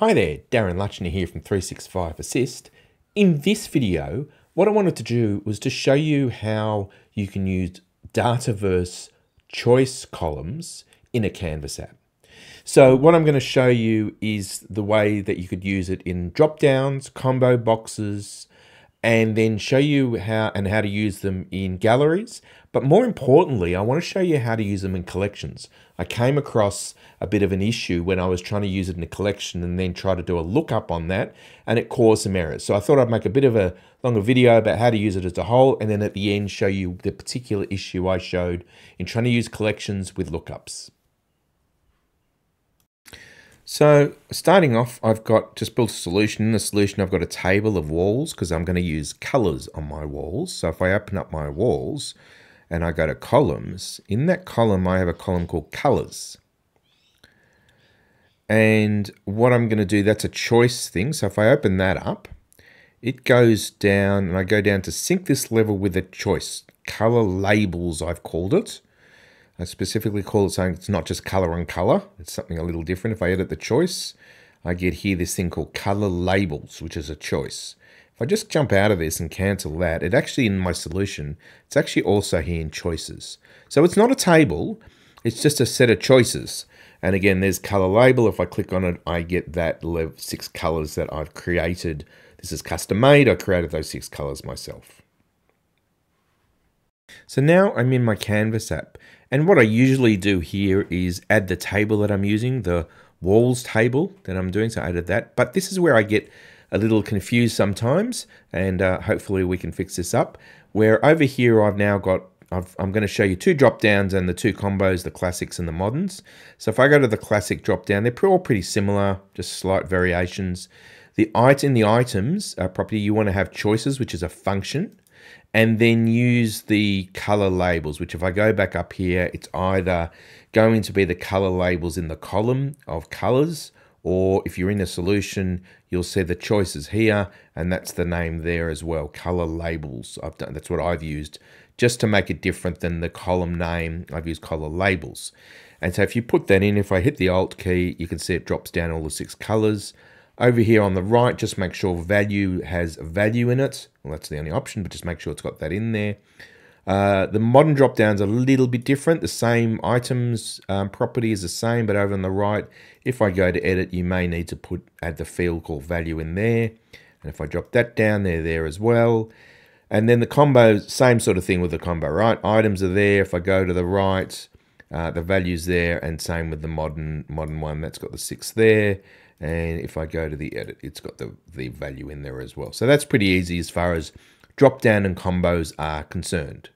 Hi there, Darren Lutchner here from 365 Assist. In this video, what I wanted to do was to show you how you can use Dataverse choice columns in a Canvas app. So what I'm going to show you is the way that you could use it in drop downs, combo boxes, and then show you how and how to use them in galleries. But more importantly, I want to show you how to use them in collections. I came across a bit of an issue when I was trying to use it in a collection and then try to do a lookup on that and it caused some errors. So I thought I'd make a bit of a longer video about how to use it as a whole and then at the end show you the particular issue I showed in trying to use collections with lookups. So starting off, I've got just built a solution. In the solution, I've got a table of walls because I'm going to use colors on my walls. So if I open up my walls and I go to columns, in that column, I have a column called colors. And what I'm going to do, that's a choice thing. So if I open that up, it goes down and I go down to sync this level with a choice. Color labels, I've called it. I specifically call it saying it's not just color on color. It's something a little different. If I edit the choice, I get here this thing called color labels, which is a choice. If I just jump out of this and cancel that, it actually in my solution, it's actually also here in choices. So it's not a table, it's just a set of choices. And again, there's color label. If I click on it, I get that six colors that I've created. This is custom made. I created those six colors myself. So now I'm in my Canvas app. And what I usually do here is add the table that I'm using, the walls table that I'm doing. So I added that. But this is where I get a little confused sometimes. And uh, hopefully we can fix this up. Where over here I've now got i am going to show you two drop downs and the two combos, the classics and the moderns. So if I go to the classic drop down, they're all pretty similar, just slight variations. The in the items uh, property, you want to have choices, which is a function and then use the color labels, which if I go back up here, it's either going to be the color labels in the column of colors, or if you're in a solution, you'll see the choices here, and that's the name there as well, color labels. I've done That's what I've used, just to make it different than the column name, I've used color labels. And so if you put that in, if I hit the Alt key, you can see it drops down all the six colors. Over here on the right, just make sure value has value in it. Well, that's the only option, but just make sure it's got that in there. Uh, the modern drop down's a little bit different. The same items um, property is the same, but over on the right, if I go to edit, you may need to put add the field called value in there. And if I drop that down, they're there as well. And then the combo, same sort of thing with the combo, right? Items are there. If I go to the right, uh, the value's there, and same with the modern modern one. That's got the six there. And if I go to the edit, it's got the, the value in there as well. So that's pretty easy as far as drop down and combos are concerned.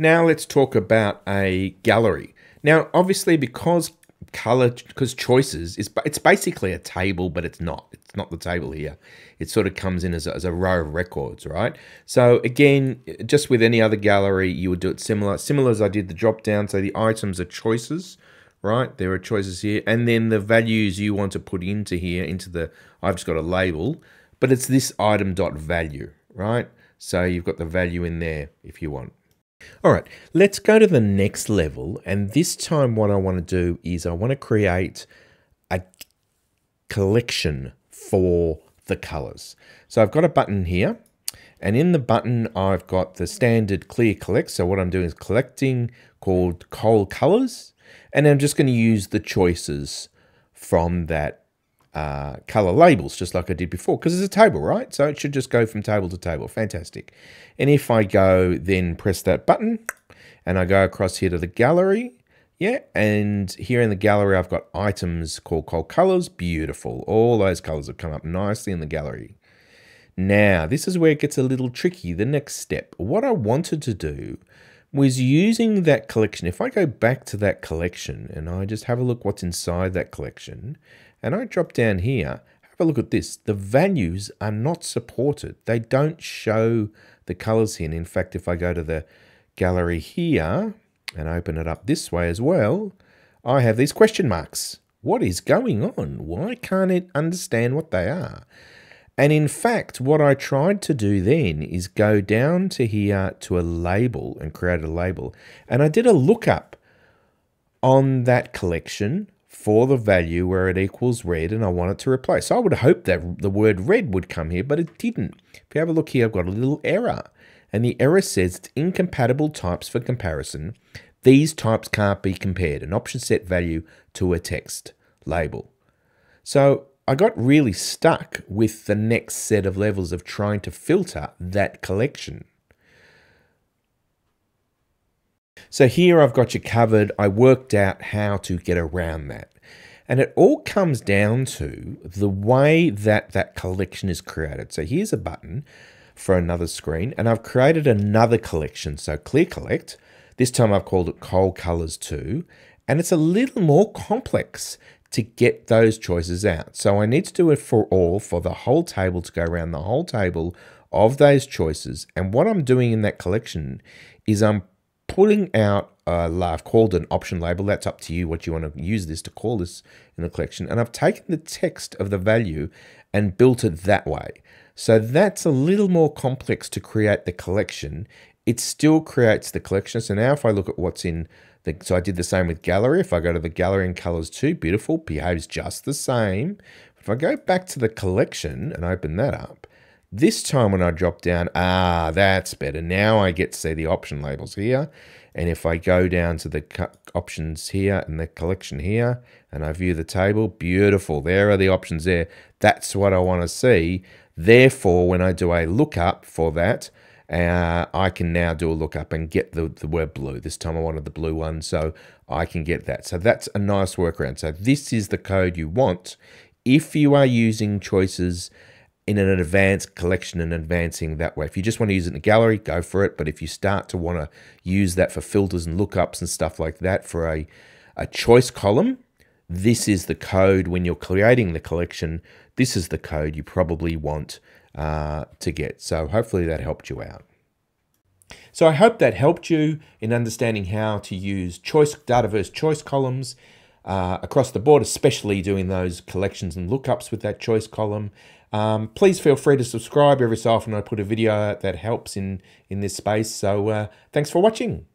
Now let's talk about a gallery. Now, obviously, because color, because choices is it's basically a table, but it's not. It's not the table here. It sort of comes in as a, as a row of records, right? So again, just with any other gallery, you would do it similar. Similar as I did the drop down. So the items are choices right? There are choices here. And then the values you want to put into here, into the, I've just got a label, but it's this item dot value, right? So you've got the value in there if you want. All right, let's go to the next level. And this time what I want to do is I want to create a collection for the colors. So I've got a button here and in the button, I've got the standard clear collect. So what I'm doing is collecting called Col colors. And I'm just going to use the choices from that uh, color labels, just like I did before, because it's a table, right? So it should just go from table to table. Fantastic. And if I go then press that button and I go across here to the gallery, yeah, and here in the gallery, I've got items called Col Colors. Beautiful. All those colors have come up nicely in the gallery. Now, this is where it gets a little tricky. The next step. What I wanted to do was using that collection. If I go back to that collection and I just have a look what's inside that collection, and I drop down here, have a look at this. The values are not supported. They don't show the colors here. And in fact, if I go to the gallery here and open it up this way as well, I have these question marks. What is going on? Why can't it understand what they are? And in fact, what I tried to do then is go down to here to a label and create a label. And I did a lookup on that collection for the value where it equals red and I want it to replace. So I would hope that the word red would come here, but it didn't. If you have a look here, I've got a little error. And the error says it's incompatible types for comparison. These types can't be compared. An option set value to a text label. So I got really stuck with the next set of levels of trying to filter that collection. So here I've got you covered. I worked out how to get around that. And it all comes down to the way that that collection is created. So here's a button for another screen, and I've created another collection. So clear collect. This time I've called it Col colors 2, and it's a little more complex to get those choices out. So I need to do it for all, for the whole table to go around the whole table of those choices. And what I'm doing in that collection is I'm pulling out a I've called an option label. That's up to you what you want to use this to call this in the collection. And I've taken the text of the value and built it that way. So that's a little more complex to create the collection. It still creates the collection. So now if I look at what's in the, so I did the same with gallery. If I go to the gallery in colors too, beautiful, behaves just the same. If I go back to the collection and open that up, this time when I drop down, ah, that's better. Now I get to see the option labels here. And if I go down to the options here and the collection here, and I view the table, beautiful. There are the options there. That's what I want to see. Therefore, when I do a lookup for that, uh, I can now do a lookup and get the, the word blue. This time I wanted the blue one, so I can get that. So that's a nice workaround. So this is the code you want if you are using choices in an advanced collection and advancing that way. If you just want to use it in the gallery, go for it. But if you start to want to use that for filters and lookups and stuff like that for a, a choice column, this is the code when you're creating the collection. This is the code you probably want uh, to get. So hopefully that helped you out. So I hope that helped you in understanding how to use choice Dataverse choice columns uh, across the board, especially doing those collections and lookups with that choice column. Um, please feel free to subscribe every so often I put a video that helps in, in this space. So uh, thanks for watching.